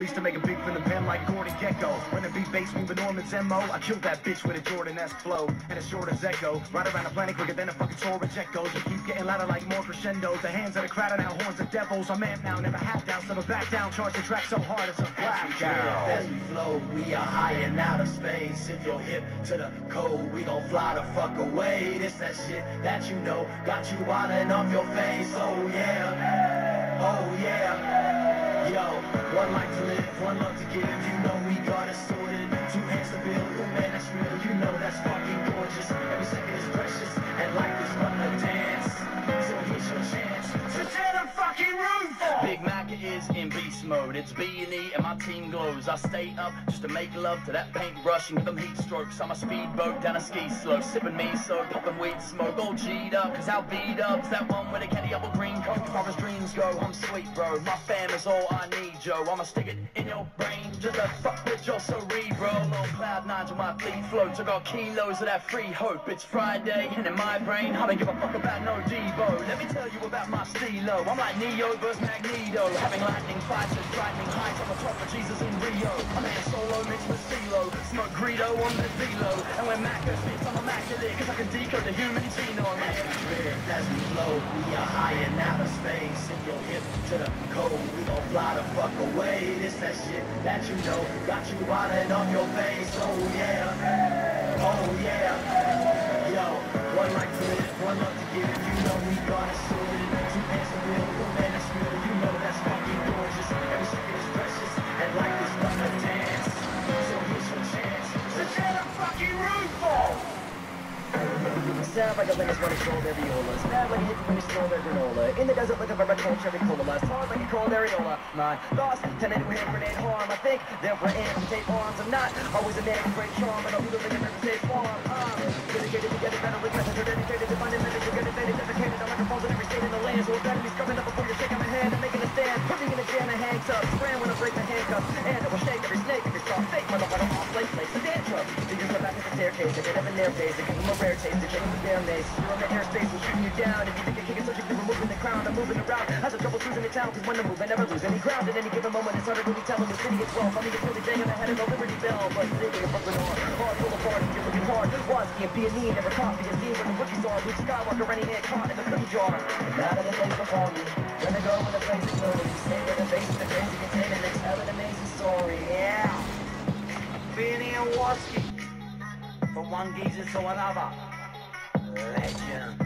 Used to make a beat from the pen like Gordon Gekko. When the beat bass with Norman's MO, I killed that bitch with a Jordan-esque flow. And as short as Echo. Right around the planet quicker than a fucking jet goes. We keep getting louder like more crescendos. The hands of the crowd are now horns of devils. I'm amped now, never half down, never back down. Charge the track so hard it's a flash. As we flow, we are high in outer space. If you're hip to the code, we gon' fly the fuck away. This that shit that you know, got you out and off your face. Oh yeah, oh yeah. Yo, one life to live, one love to give. You know we got it sorted. Two hands to build, oh man, that's real. You know that's fucking gorgeous. Every second is precious, and life is but a dance. So here's your chance to tear the fucking roof off. Big Mac is in mode. It's B and my team glows. I stay up just to make love to that paintbrush and give them heat strokes. I'm a speedboat down a ski slope, sipping me so popping weed smoke. All G'd up, cause how beat up's that one with a candy apple green coat. As far as dreams go, I'm sweet, bro. My fam is all I need, Joe. I'ma stick it in your brain just to fuck with your cerebral. On cloud nine to my fleet floats. I got kilos of that free hope. It's Friday and in my brain, I don't give a fuck about no Devo. Let me tell you about my stilo. I'm like Neo versus Magneto, having lightning fights and frightening heights on the top Jesus in Rio. I'm in solo mixed with CeeLo, smoke Greedo on the Velo. And when Mac goes spits, I'm immaculate, cause I can decode the human genome. Drift as we flow, we are high in outer space. If you're hip to the cold. we gon' fly the fuck away. This that shit that you know, got you and off your face. Oh yeah, Sound like a lemon running cold areolas. Mad when you hit when you stole their granola. In the desert looking for red cold cherry cola. Hard like a cold areola. My thoughts to hand grenade harm. I think that we're amputate arms. I'm not always a man with great charm, but I'll be living in every state farm. Uh, I'm dedicated to getting better with methods. Dedicated to finding methods. You're getting faded, dedicated to microphones in every state in the land. So if enemies coming up before you shake my hand and making a stand, put me in a jam and hangs up. Spraying when I break my handcuffs. To the. I get up in their face. I give them a rare taste. They take them their mace. You're on the airspace, we're shooting you down. If you think you're kicking surgically removing the crown, I'm moving around. I have trouble choosing the town, cause when I move, I never lose any ground. At any given moment, it's hard to really tell if the city is well. I mean, it's really banging ahead of the Liberty Bell. But thinking of Brooklyn hard, hard, full of hard, you're looking hard. Watsky and B&E never caught me. As seen when the rookie star, Luke Skywalker, any hand caught in the cookie jar. Now that the days before me, when I go when the place is you stay with the face of the crazy container, they tell an amazing story. Yeah. Benny and Watsky. From one geezer to another. Legend.